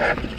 happy.